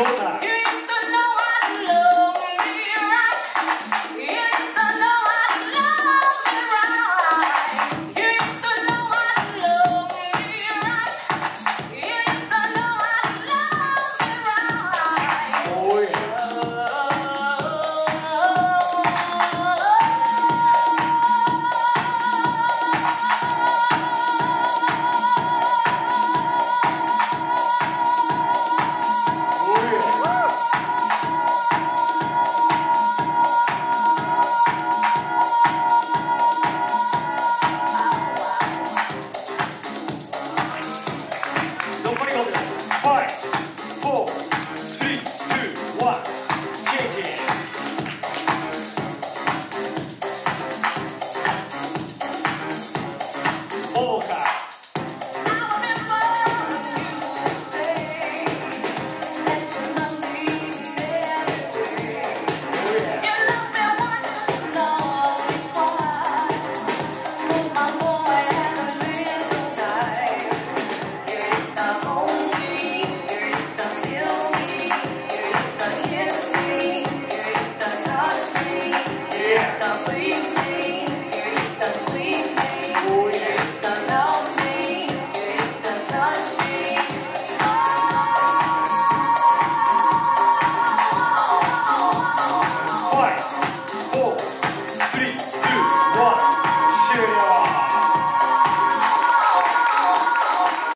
Lord.